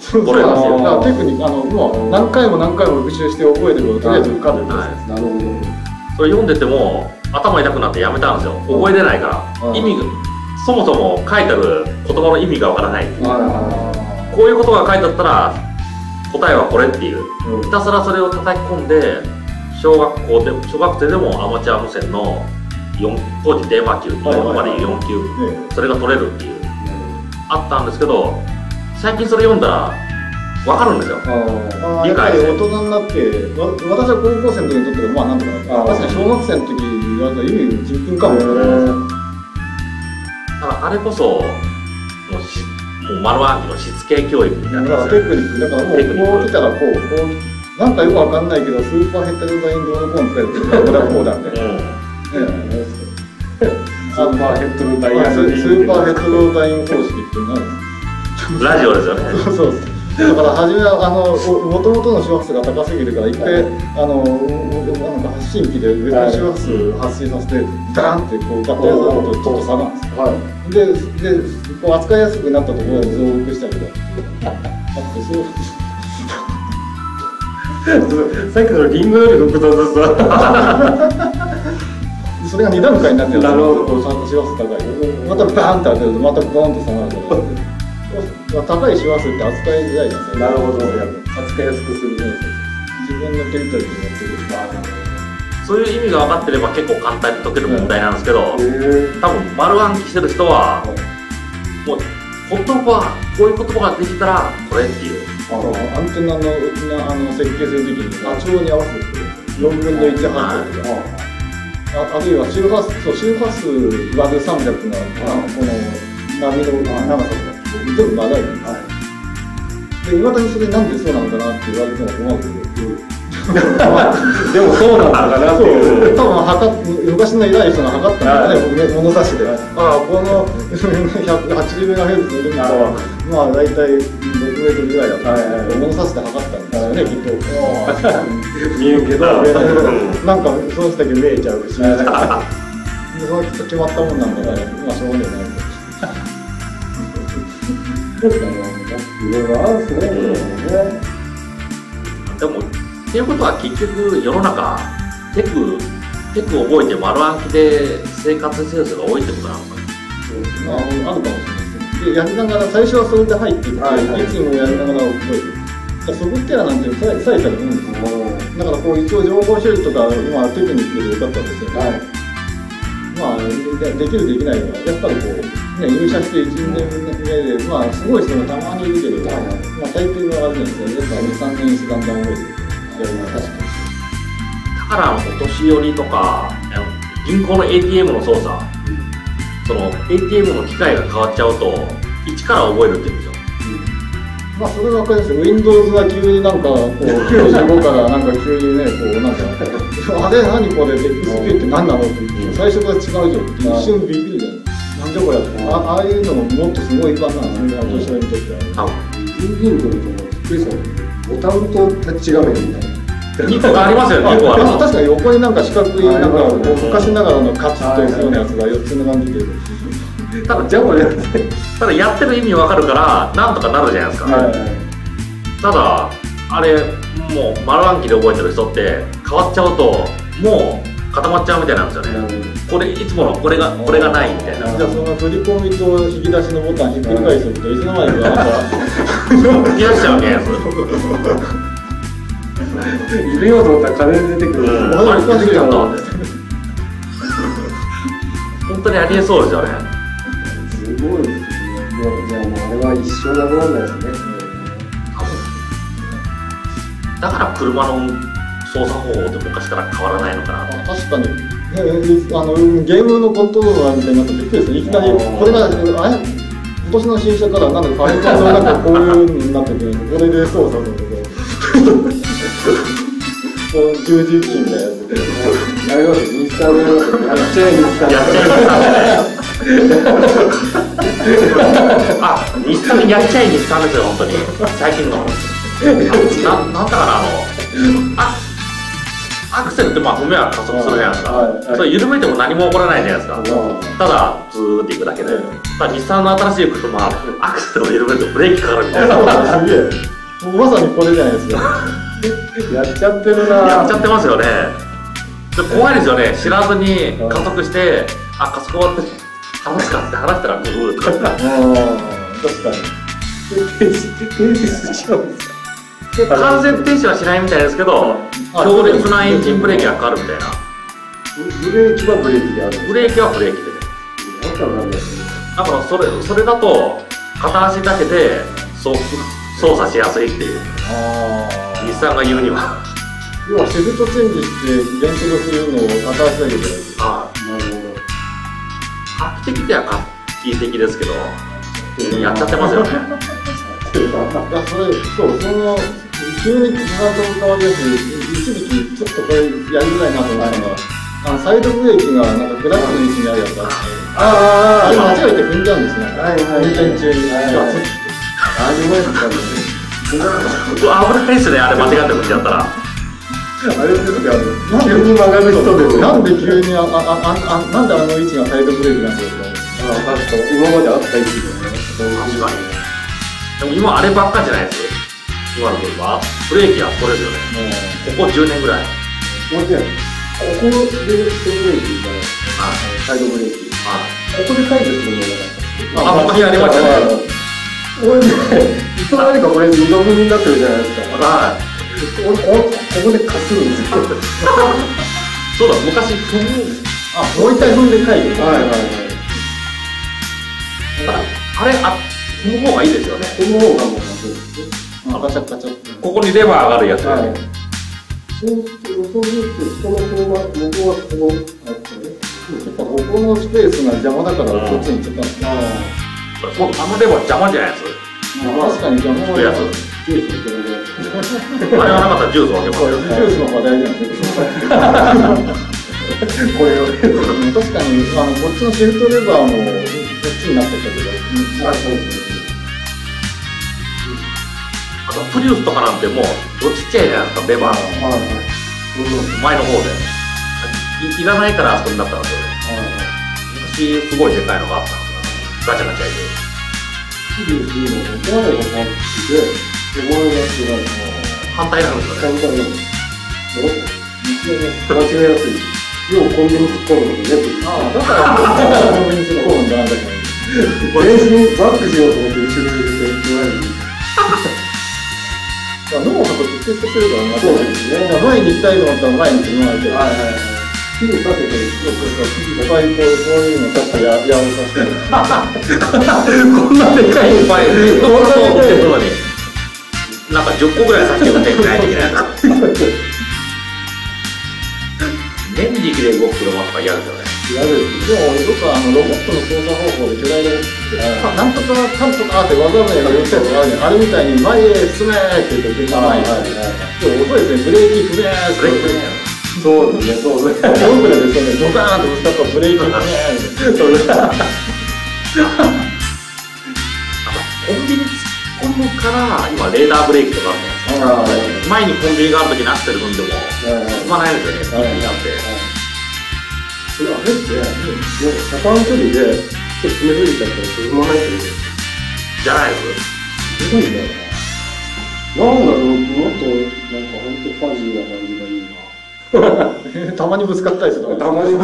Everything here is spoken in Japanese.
そうこれですよだからテクニックあのもう何回も何回も復習して覚えてるととりあえず受かるんです。よ、はい。なるほど。それ読んでても頭痛くなってやめたんですよ。覚えれないから。うん。意味がそもそも書いてある言葉の意味がわからない。あこういうことが書いてあったら答えはこれっていう。うん。ひたすらそれを叩き込んで小学校で小学生でもアマチュア無線の4当時テーマ級今まで4級ねそれが取れるっていう。あったんですけど最近それ読んだら分かるんですよ。あー。やっぱり大人になってわ私は高校生の時にとってもまあなんとか確かに小学生の時言われたら意味実訓かもだからあれこそもうしもう丸暗記のしつけ教育みたいだからなテクニック。だからもうこう来たらこうこうなんかよくわかんないけどスーパーヘッドロダインどうのこうのって言ったらこれはこうだみたいな、うん。ね スーパーヘッドロダイヤまあススーパーヘッドロダイン方式っていうのがあるんですラジオですよ。ねそう。だから初めはあのもともとの周波数が高すぎるから一回、あのなんか発信機で上の周波数発信させてダーンってこうガッとやったとちょっと下がるんです。よはででこう扱いやすくなったところで増幅したけど。さっきのリンゴより複雑だそれが2段階になってるなるほど。こう周波数高いまたバーンって当てるとまたボーンと下がるから高い周波数って扱いづらいじゃないですか。なるほど。扱いやすくする自分のテリトリーにやって。るそういう意味が分かってれば結構簡単に解ける問題なんですけど多分丸暗記してる人はもう言葉こういう言葉ができたらこれっていう。あのアンテナのなあの設計するときに波長に合わせて4分の1半径とか。ああるいは周波数そう周波数割る300のあこの波の長さとか全部まだいんですでいまだにそれなんでそうなのかなって言われても困るけど でもそうなんだかなっていう。多分昔の偉い人が測ったんだよね物差しで、ああこの180メガヘルツの時はまあ大体6メートルぐらいだった、はいはいはい。物差しで測ったんですよね、きっと。見けど。なんかその人だけ見えちゃうし、で そのきっと決まったもんなんだから、まあしょうがないいろいろあるんですねねでもっていうことは結局世の中テクテク覚えて丸暗記で生活してる人が多いってことなんですかねまあ、あるかもしれないですね。で、やりながら、最初はそれで入っていって、はいはいいつもやりながら覚える。だからソフトウェアなんてさえさえたるもんですよ。だからこう一応情報処理とか、まあ、テクニックでよかったんですよ、はいまあでできるできないはやっぱりこう、入社して1年目で、まあ、すごい人もたまにいるけど、はいはいまあ、大抵はあるじゃないですかやっぱ23年してだんだん覚えてくるやりながら確かだからお年寄りとか銀行の ATM の操作その ATM の機械が変わっちゃうと一から覚えるって言うんですよ。まあそれは分かりますよ。Windows が急になんかこう95からなんか急にねこうなんかあれ何これ XP って何なのって言って最初から違うじゃん。一瞬ビビるじゃんなんじゃこれあああいうのももっとすごい版なんですねお年寄りにとっては郵便局とびっくりしたボタンとタッチ画面みたいな。2個ありますよね2個あるの確かに横になんか四角いなんか昔ながらのカチッとするようなやつが4つ並んで。てただじゃあこれはいただやってる意味わかるからなんとかなるじゃないですか、ただあれもう丸暗記で覚えてる人って変わっちゃうともう固まっちゃうみたいなんですよね、これいつものこれがこれがないみたいな。じゃあその振り込みと引き出しのボタンひっくり返すと いつの間にかなんか引き出しちゃうわけやつ入れようと思ったら金出てくる。うんあれおかしいよ本当にありえそうですよねすごいですね。じゃあもうあれは一生なくならないですねだから車の操作方法って昔から変わらないのかな確かに、ね、あのゲームのコントローラーみたいになってびっくりですいきなりこれがあれ今年の新車からなんかファミコンのなんかこういうのになっててこれで操作するとかこう十字キーみたいなやつであります日産のやっちゃえ日産やっちゃいますあ日産やっちゃい日産ですよ本当に。最近の。ななんだかなあの。あアクセルってまあ踏めは加速するじゃないですか、はいはい。それ緩めても何も起こらないじゃないですか、うん。ただズーっていくだけで、うん。ただ日産の新しい車はアクセルを緩めるとブレーキかかるみたいな。すげえ。もうまさにこれじゃないですか。やっちゃってるな。やっちゃってますよね。で怖いですよね。知らずに加速して、あ加速終わって話すかって話したらブーってうん。確かに。停止しちゃうんですかで完全停止はしないみたいですけどあ強烈なエンジンブレーキがかかるみたいな。ブレーキはブレーキである。ブレーキはブレーキで。だからそれそれだと片足だけでそう操作しやすいっていう。あ日産が言うには。要はシフトチェンジして減速するのを片足だけでやる。はい。なるほど。画期的では画期的ですけどやっちゃってますよねいやそれそうその急に時間と変わりやすい一時期ちょっとこれやりづらいなと思ったのがあのサイドブレーキがなんかクラッチの位置にあるやつあってああれ間違えて踏んじゃうんですね。はいはい。運転中にはいガツッありましたね。うわ危ないですね。あれ間違って踏んじゃったらあれですか急に曲がる人ですよなんで急にああああなんであの位置がサイドブレーキなんだろうと思ってあ確か？今まであった位置でね確かにでも今あればっかじゃないです今の車ブレーキはこれですよねここ10年ぐらいもちろんここでストブレーキはサイドブレーキいはいここで解除するものがあここにありましたね俺ねいつの間にかこれ二度踏みになってるじゃないですかはい俺こここでかするんですよそうだ昔踏むあもう一回踏んで解除はいはいはいあれあ踏む方がいいですよね。この方がもう楽ですねチャガチャ。ここにレバー上がるやつ、はい。そうそうすると人の車僕はこうあってねやっぱここのスペースが邪魔だからこっちに行っちゃったん。ですねそうあのレバー邪魔じゃないですまあ確かに邪魔引くやつジュースあれはなかったらジュース分けますそうよジュースの方が大事なんですねこれ確かにあのこっちのシフトレバーもこっちになってたけど、あそうですねあとプリウスとかなんてもうどっちっちゃいじゃないですかレバーはいはい。前の方で。いいらないからあそこになったんですよね。昔すごいでかいのがあったんですよ。ガチャガチャ入れるシリーズのここまでの感じでここが違う反対なんですよ。ね簡単なんで。す間違いやすい要コンビニ突っ込むことねああだからコンビニする方なんだなんだか電子にバックしようと思って後ろに入れて言われるら脳が直結してくそうですね。前に行きたいと思ったら前に車がいて、はいはいはい。火にかけてそうそうそう。お互いこうそういうのちょっとややめさせて こんなでかいいっぱいこんなでかい。のになんか10個ぐらいさせて運転しないないな。電力で動く車とか嫌ですよ。ね嫌ですでも僕はあのロボットの操作方法で巨大ロボットなんとかなんとかって技名が言ったあるあれみたいに前へ進めって言って車前にはいはいでも遅いですねブレーキ踏めーってブレーキそうですねそうですね僕らですよねドカーンとぶつかったブレーキ踏めーってそうですあコンビニ突っ込むから今レーダーブレーキとかあるじゃないですか前にコンビニがあるときにアクセル踏んでも踏まないですよね、スキップになって。それあれって、なんか車間距離で、ちょっと詰めすぎちゃったら進まないってことじゃないです。すごいんだよな。なんだろう、もっと、なんか本当ファジーな感じがいいな。たまにぶつかったりする たまに